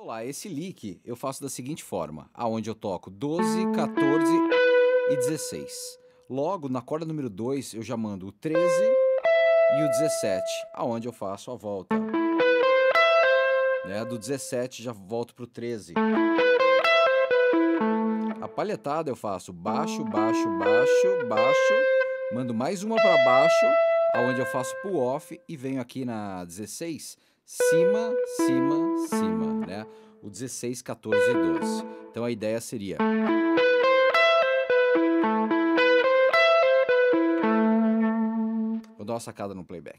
Então lá, esse lick eu faço da seguinte forma, aonde eu toco 12, 14 e 16. Logo, na corda número 2, eu já mando o 13 e o 17, aonde eu faço a volta. Né? Do 17 já volto pro 13. A palhetada eu faço baixo, baixo, baixo, baixo, mando mais uma para baixo, aonde eu faço pull off e venho aqui na 16, cima, cima, cima? O 16, 14 e 12. Então a ideia seria Vou dar uma sacada no playback.